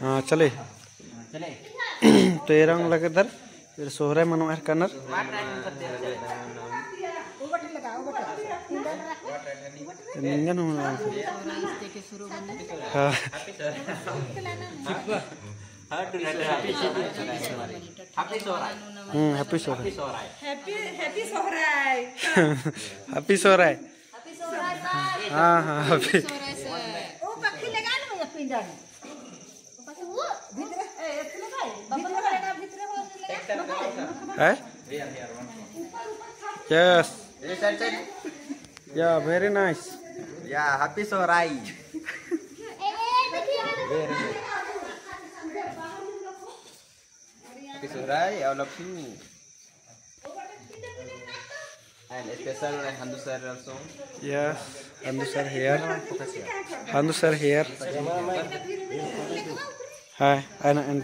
हाँ चले। चले। तो ये रंग लगे इधर फिर सोहरा मनो है कनर निंगन हो। हाँ। हम्म happy Sohrai. Happy sore. Happy Happy Sohrai. Happy. Sohrai हाँ हाँ happy हो लगा है यस This side side. या very nice Yeah, happy sore. Happy sore, all of you. And special Handu sir also. Yes Handu sir here Handu sir here hi and and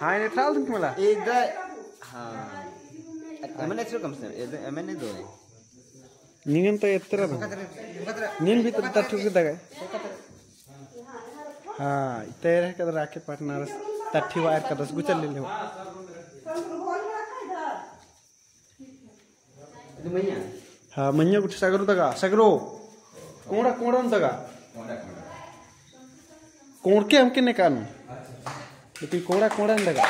हाँ ये trial तुमको मिला एक दा हाँ एमएन एक्सरो कम से कम तो एमएन दो है। नियम तो ये तरह है नियम भी तो तट्टू के दगा है। हाँ तेरे कदर आके पार्टनर तट्टी वायर का दस गुचल ले लो तो हाँ मन्या कुछ सगरो दगा सगरो। कोड़ा कोड़ा दगा? कोड़ के हम हमके निकालू लेकिन कोड़ा कोड़ा नहीं लगा.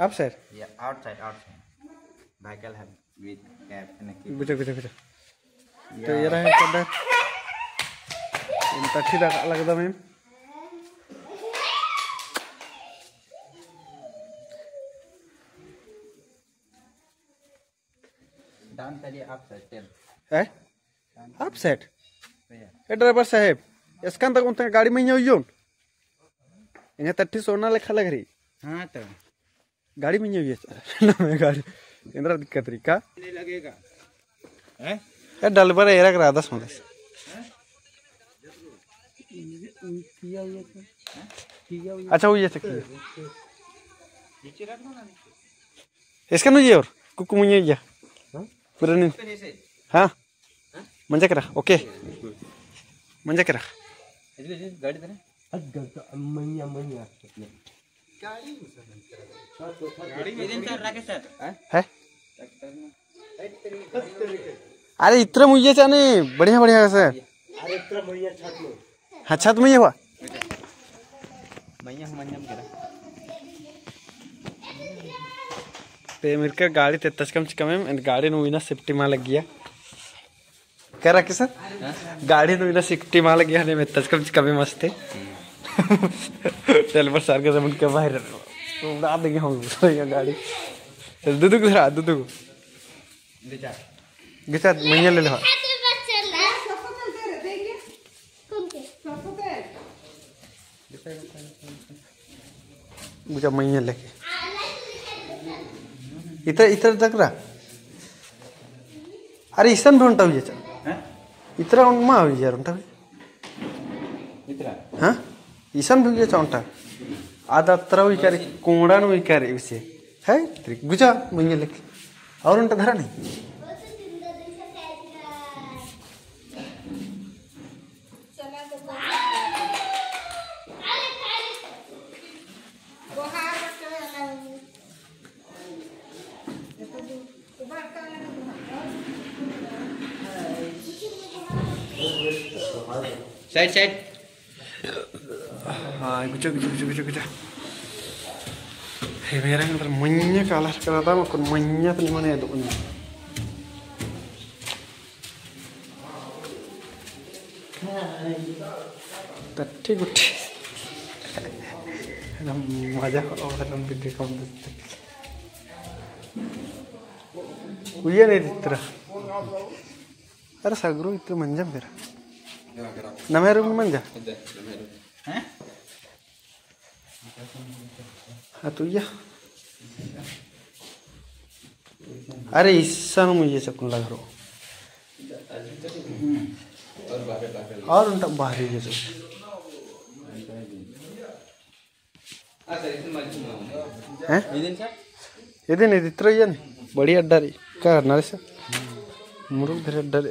अब sir have with cab and a key. बिठो बिठो बिठो तो ये रहा कदर इन तठी लग लगदा ma'am Down tali upside, tell. है? अब सेट ए ड्राइवर साहेब एसकान तक उनका गाड़ी में ही हो इन्हें तट्ठी सोना लिखा लग रही। हाँ तो। गाड़ी में ही ना मैं गाड़ी। इंद्रा दिक्कत रही का नहीं लगेगा। हैं? ए डलबर एरा करा दस मतलब अच्छा वो ये चक्की नीचे रखना ना इसका नहीं और कुकु मुझे ये पूरा नहीं करा ओके में हैं है अरे इतना मुझे चाहे बढ़िया बढ़िया सर हाँ छत में ये हुआ ते मेरे गाड़ी ते तच कम से कम गाड़ी नु इना सेफ्टी मार लग गया कह रहा कि सर? गाड़ी नु इना सेफ्टी मार लग गया ने मैं तच कम कम मस्त। है सर के जमन के बाहर उड़ा देंगे हम गाड़ी। दूधू को धरा दूधू को ले लो। मुझे मैया लेके इधर इधर तक रहा। अरे ईसन भी उल्टा है? हैं इतना माँ हुई यार उल्टा इतना हाँ? ईसन भी हुई चौंटा आधा तरह हुई करे कोड़ा हुई करे उसे है गुजा मैया लेके और उल्टा धरा नहीं साइड साइड हाँ गुजा गुजा गुजा गुजा गुजा हे मेरा अंदर मन्या काला करा था मैं भी देखो उये नहीं इत्र अरे हैं हाँ ईसा मुझे सकून लग रहा और उनका बाहर ही सब। हैं? ये नहीं इत्र ये नहीं बड़ी अड्डा रही। क्या करना रे सर? मुरुग धरे अड्डा रे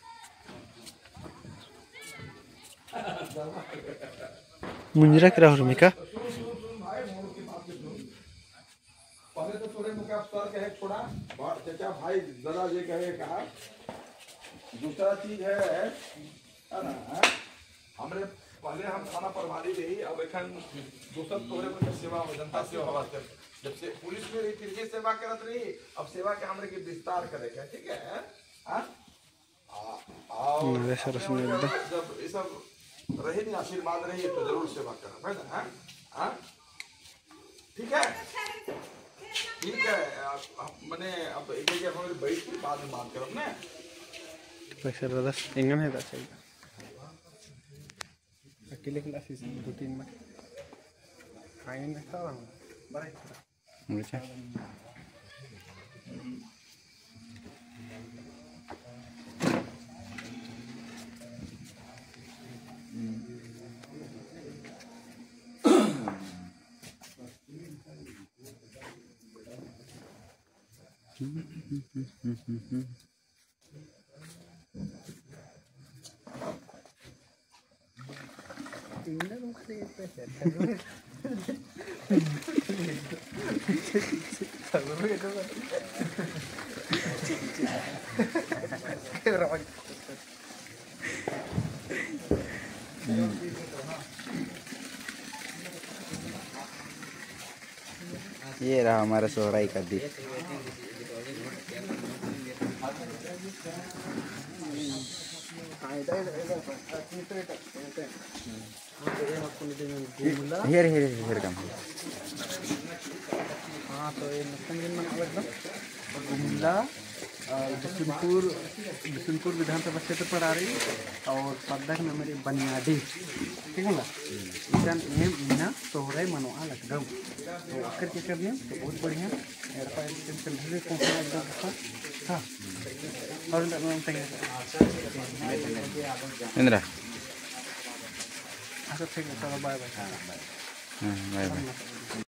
मुंजरा करा हरमिका पहले तो थोड़े मुका स्तर कहे छोड़ा बा- चाचा भाई दादा जी कहे कहा दूसरा चीज़ है है ना है? हमरे पहले हम थाना प्रभारी रही अब एखन दूसर तोहरे को सेवा में जनता सेवा वास्ते जब से पुलिस में रही ये सेवा करत रही अब सेवा के हमरे के विस्तार करे के ठीक है हाँ? और नरे सरस अपने में जब एकदम। जब ये सब रही नहीं आशीर्वाद रही तो ज़रूर सेवा करब है ना? हाँ? हाँ? ठीक है? ठीक है। आप- आप मैंने अब एक जगह हमारे बैठ के बाद में बात करब ना पैसा दादा इंगन है दादा चाहिए अकेले क्लासेस दो तीन में आइन में था बड़ा ये रहा हमारा सोहराई का दिन कम हाँ तो ये गुमला विधानसभा क्षेत्र पर आ रही और पदक में मेरी बनियाडी ठीक है ना? इधर ये मीना सोहराई मनोआ लखनऊ। तो आकर के करने तो बहुत बढ़िया। एकदम हाँ। Indra by by